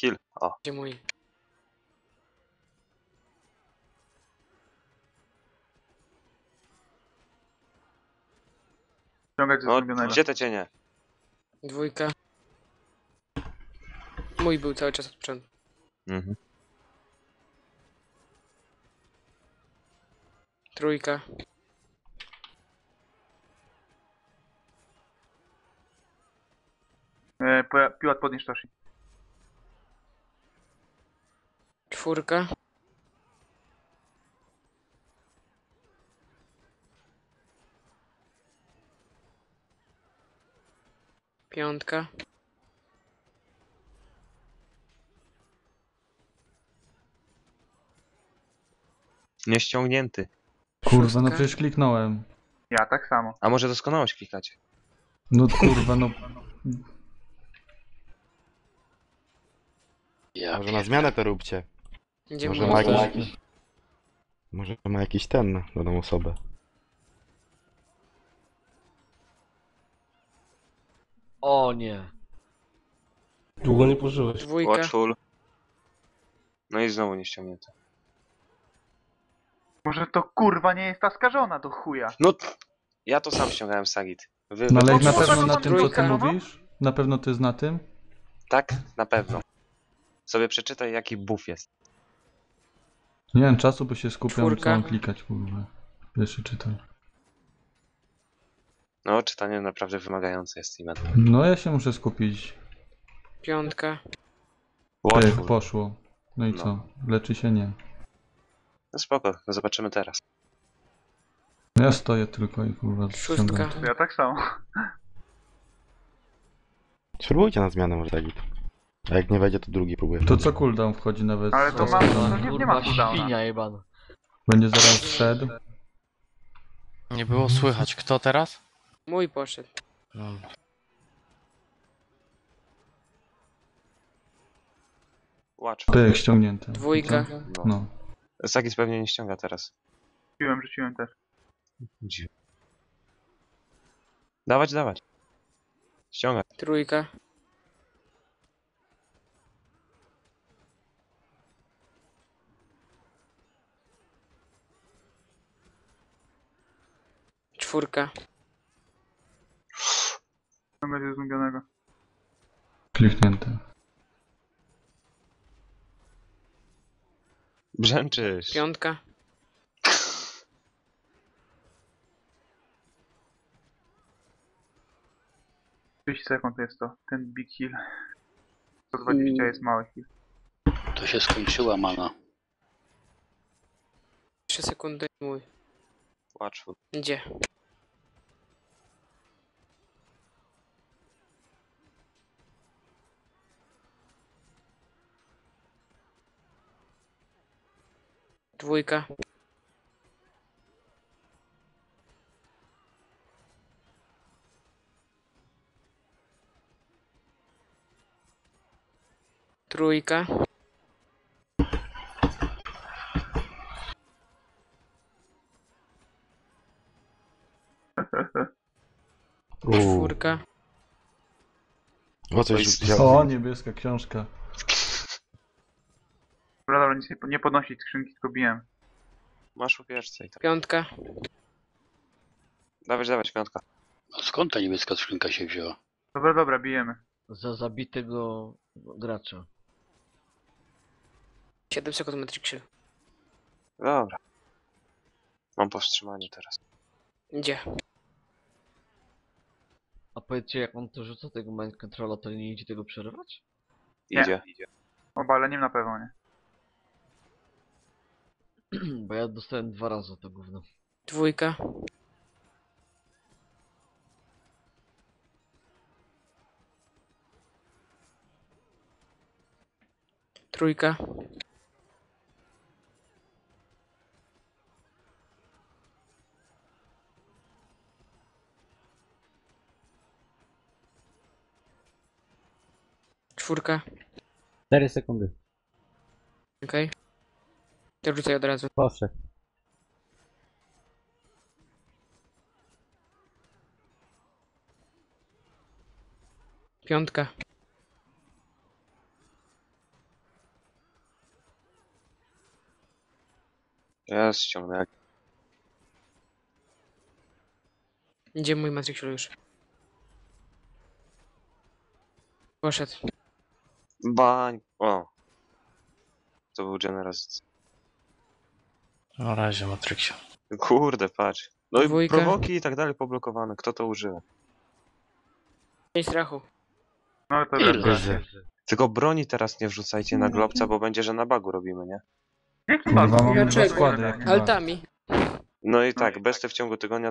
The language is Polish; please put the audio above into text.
Heal. O. Gdzie mój? No, zrobionego. gdzie te cienie? Dwójka. Mój był cały czas od początku. Mhm. Trójka. E, po- Piłat podnieś Toshi. Czwórka. Piątka. Nieściągnięty. Kurwa, no Szóstka. przecież kliknąłem. Ja tak samo. A może doskonałość klikać? No kurwa, no. Ja Może na zmianę to róbcie. Gdzie Może ma jakiś... Może ma jakiś ten, daną osobę. O nie. Długo nie pożyłeś. Dwójka. Watchful. No i znowu nieściągnięty. Może to kurwa nie jest ta skażona do chuja. No, ja to sam ściągałem Sagit. Wy, No ale na pewno na tym, co ty trójka, no. mówisz? Na pewno to jest na tym? Tak, na pewno. Sobie przeczytaj, jaki buff jest. Nie wiem czasu, bo się skupiam, co Czwórka. mam klikać, kurwa. Pierwszy czytam. No, czytanie naprawdę wymagające jest event. No ja się muszę skupić. Piątka. Tak, Watchful. poszło. No i No. co? Leczy się nie. No spoko, no zobaczymy teraz. Ja stoję tylko i kurwa Szóstka. ściągam to. Ja tak samo. Spróbujcie na zmianę może Dagit. A jak nie wejdzie, to drugi próbuję. To co cooldown wchodzi nawet. Ale to ma- no nie- nie ma Kurwa, cooldowna. świnia jebana. Będzie zaraz szedł. Nie było słychać. Kto teraz? Mój poszedł. No. Watchful. Pyk, ściągnięty. Dwójka. No. No. Sagit pewnie nie ściąga teraz. Rzuciłem, rzuciłem też. Dziw. Dawać, dawać. Ściągaj. Trójka. Czwórka. Ściągać ze zrobionego. Kliknięty. Brzęczysz. Piątka. Sekund jest to. Ten big heal. 120 jest mały heal. To się skończyła mana. Trzy sekundy. Mój. Watchful. Gdzie? Dwójka. Trójka. Uuu. Czwórka. O coś jest- wziął. O, niebieska książka. Dobra, dobra, nic nie, nie podnosić skrzynki, tylko biłem. Masz upieczce i tak. Piątka. Dawać, dawać, piątka. A skąd ta niebieska skrzynka się wzięła? Dobra, dobra, bijemy. Za zabitego gracza. 7 sekund Matrixie. Dobra. Mam powstrzymanie teraz. Gdzie? A powiedzcie, jak on to rzuca tego mind controla, to nie idzie tego przerywać? Nie. Idzie. Obaleniem na pewno nie. Bo ja dostałem dwa razy to gówno. Dwójka. Trójka. Czwórka. 4 sekundy. Okej. To Rzucaj od razu. Proszę. Piątka. Ja ściągnę. Gdzie mój matryksiu już? Poszedł. Bań. O. To był generalist. Na razie, Matrixie. Kurde, patrz. No i prowoki i tak dalej poblokowane. Kto to używa? Dzień strachu. No to Ile? dobrze. Tylko broni teraz nie wrzucajcie na globca, bo będzie, że na bagu robimy, nie? Jaki Kurwa, mamy dwa Altami. No i tak, besty w ciągu tygodnia